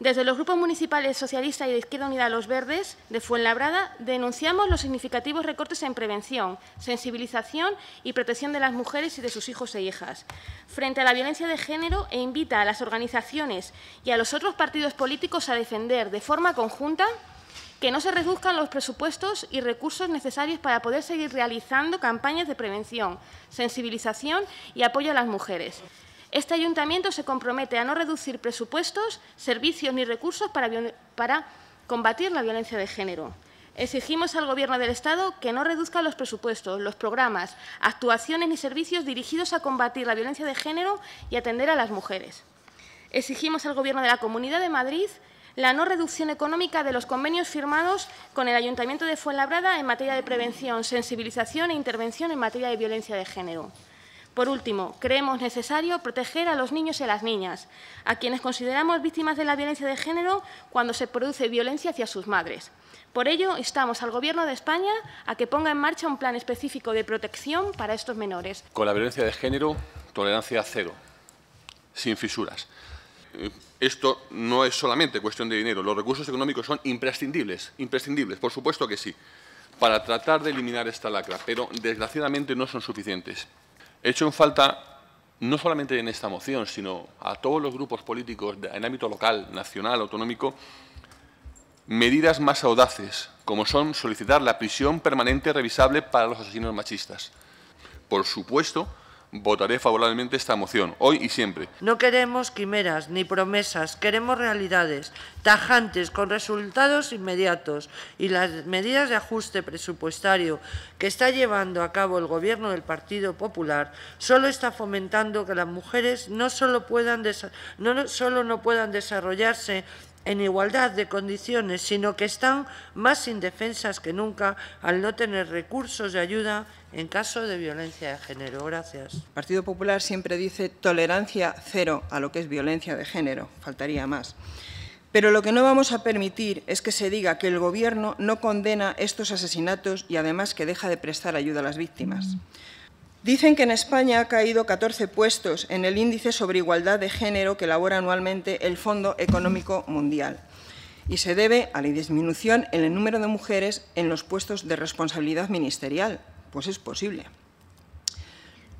Desde los grupos municipales socialista y de Izquierda Unida Los Verdes de Fuenlabrada denunciamos los significativos recortes en prevención, sensibilización y protección de las mujeres y de sus hijos e hijas. Frente a la violencia de género e invita a las organizaciones y a los otros partidos políticos a defender de forma conjunta que no se reduzcan los presupuestos y recursos necesarios para poder seguir realizando campañas de prevención, sensibilización y apoyo a las mujeres. Este ayuntamiento se compromete a no reducir presupuestos, servicios ni recursos para, combatir la violencia de género. Exigimos al Gobierno del Estado que no reduzca los presupuestos, los programas, actuaciones ni servicios dirigidos a combatir la violencia de género y atender a las mujeres. Exigimos al Gobierno de la Comunidad de Madrid la no reducción económica de los convenios firmados con el Ayuntamiento de Fuenlabrada en materia de prevención, sensibilización e intervención en materia de violencia de género. Por último, creemos necesario proteger a los niños y a las niñas, a quienes consideramos víctimas de la violencia de género cuando se produce violencia hacia sus madres. Por ello, instamos al Gobierno de España a que ponga en marcha un plan específico de protección para estos menores. Con la violencia de género, tolerancia cero, sin fisuras. Eh, esto no es solamente cuestión de dinero, los recursos económicos son imprescindibles, imprescindibles, por supuesto que sí, para tratar de eliminar esta lacra, pero desgraciadamente no son suficientes. He hecho en falta, no solamente en esta moción, sino a todos los grupos políticos en ámbito local, nacional, autonómico, medidas más audaces, como son solicitar la prisión permanente revisable para los asesinos machistas. Por supuesto, votaré favorablemente esta moción, hoy y siempre. No queremos quimeras ni promesas, queremos realidades tajantes, con resultados inmediatos. Y las medidas de ajuste presupuestario que está llevando a cabo el Gobierno del Partido Popular solo está fomentando que las mujeres no solo, puedan no solo no puedan desarrollarse en igualdad de condiciones, sino que están más indefensas que nunca al no tener recursos de ayuda en caso de violencia de género. Gracias. El Partido Popular siempre dice tolerancia cero a lo que es violencia de género, faltaría más. Pero lo que no vamos a permitir es que se diga que el Gobierno no condena estos asesinatos y además que deja de prestar ayuda a las víctimas. Dicen que en España ha caído 14 puestos en el índice sobre igualdad de género que elabora anualmente el Fondo Económico Mundial y se debe a la disminución en el número de mujeres en los puestos de responsabilidad ministerial. Pues es posible.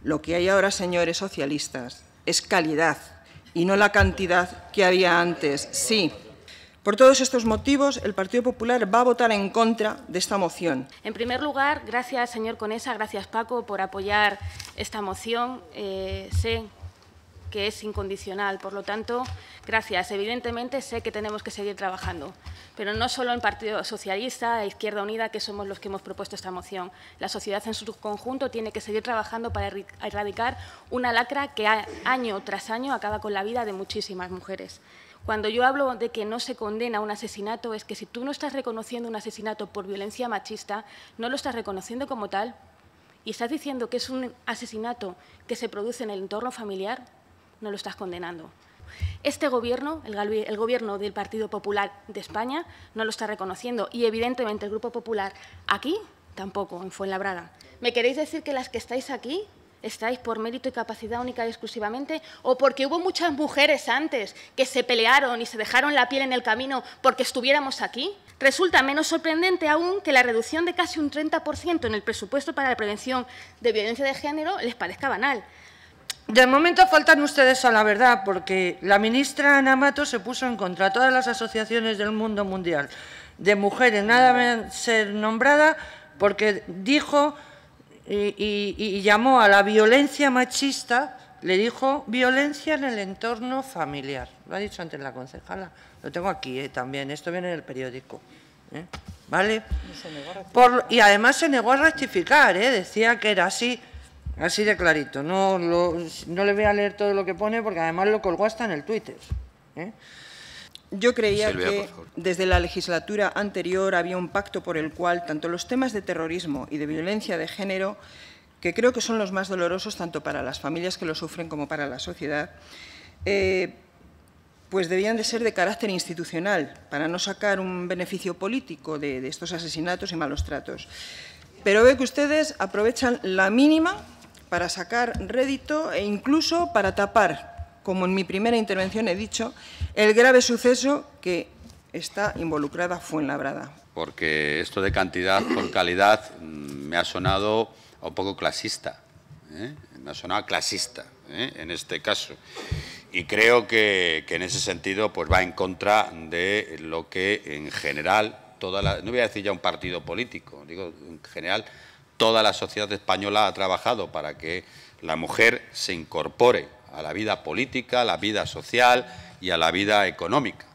Lo que hay ahora, señores socialistas, es calidad y no la cantidad que había antes. Sí, por todos estos motivos, el Partido Popular va a votar en contra de esta moción. En primer lugar, gracias, señor Conesa, gracias, Paco, por apoyar esta moción. Eh, sé que es incondicional, por lo tanto, gracias. Evidentemente, sé que tenemos que seguir trabajando, pero no solo el Partido Socialista e Izquierda Unida, que somos los que hemos propuesto esta moción. La sociedad en su conjunto tiene que seguir trabajando para erradicar una lacra que año tras año acaba con la vida de muchísimas mujeres. Cuando yo hablo de que no se condena un asesinato, es que si tú no estás reconociendo un asesinato por violencia machista, no lo estás reconociendo como tal y estás diciendo que es un asesinato que se produce en el entorno familiar, no lo estás condenando. Este gobierno, el, el, gobierno del Partido Popular de España, no lo está reconociendo y evidentemente el Grupo Popular aquí tampoco, en Fuenlabrada. ¿Me queréis decir que las que estáis aquí estáis por mérito y capacidad única y exclusivamente o porque hubo muchas mujeres antes que se pelearon y se dejaron la piel en el camino porque estuviéramos aquí? Resulta menos sorprendente aún que la reducción de casi un 30% en el presupuesto para la prevención de violencia de género les parezca banal. De momento faltan ustedes a la verdad, porque la ministra Ana Mato se puso en contra de todas las asociaciones del mundo mundial de mujeres, nada ser nombrada, porque dijo y, llamó a la violencia machista, le dijo violencia en el entorno familiar. Lo ha dicho antes la concejala. Lo tengo aquí eh, también, esto viene en el periódico. Eh, ¿Vale? y además se negó a rectificar, ¿eh? decía que era así, así de clarito. No, no le voy a leer todo lo que pone porque además lo colgó hasta en el Twitter. Yo creía que desde la legislatura anterior había un pacto por el cual tanto los temas de terrorismo y de violencia de género, que creo que son los más dolorosos tanto para las familias que lo sufren como para la sociedad, eh, pues debían de ser de carácter institucional, para no sacar un beneficio político de, de estos asesinatos y malos tratos. Pero veo que ustedes aprovechan la mínima para sacar rédito e incluso para tapar como en mi primera intervención he dicho, el grave suceso que está involucrada Fuenlabrada. Porque esto de cantidad por calidad mm, me ha sonado un poco clasista, ¿eh? me ha sonado clasista ¿eh? en este caso. Y creo que, en ese sentido pues va en contra de lo que en general toda la, no voy a decir ya un partido político, digo en general toda la sociedad española ha trabajado para que la mujer se incorpore a la vida política, a la vida social y a la vida económica.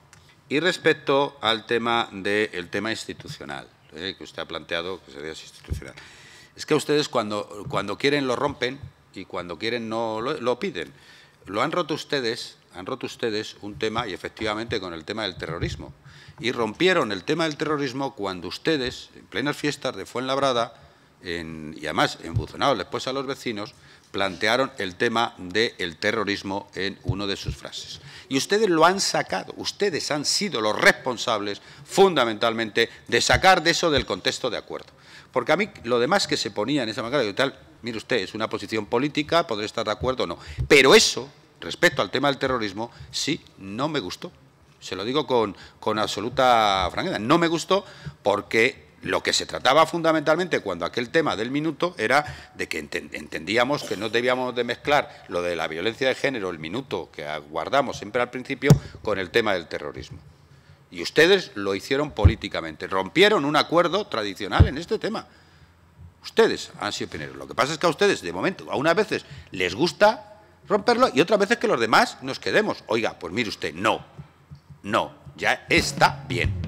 Y respecto al tema del tema institucional, eh, que usted ha planteado que sería institucional, es que ustedes cuando, cuando quieren lo rompen y cuando quieren no lo, piden. Lo han roto ustedes, han roto ustedes un tema y efectivamente con el tema del terrorismo. Y rompieron el tema del terrorismo cuando ustedes, en plenas fiestas de Fuenlabrada, en, y además embuzonado después a los vecinos, plantearon el tema del terrorismo en una de sus frases. Y ustedes lo han sacado, ustedes han sido los responsables fundamentalmente de sacar de eso del contexto de acuerdo. Porque a mí lo demás que se ponía en esa manera, y tal, mire usted, es una posición política, podré estar de acuerdo o no. Pero eso, respecto al tema del terrorismo, sí, no me gustó. Se lo digo con, con absoluta franqueza. No me gustó porque lo que se trataba fundamentalmente cuando aquel tema del minuto era de que entendíamos que no debíamos de mezclar lo de la violencia de género, el minuto que guardamos siempre al principio, con el tema del terrorismo. Y ustedes lo hicieron políticamente, rompieron un acuerdo tradicional en este tema. Ustedes han sido pioneros. Lo que pasa es que a ustedes, de momento, a unas veces les gusta romperlo y otras veces que los demás nos quedemos. Oiga, pues mire usted, no, no, ya está bien.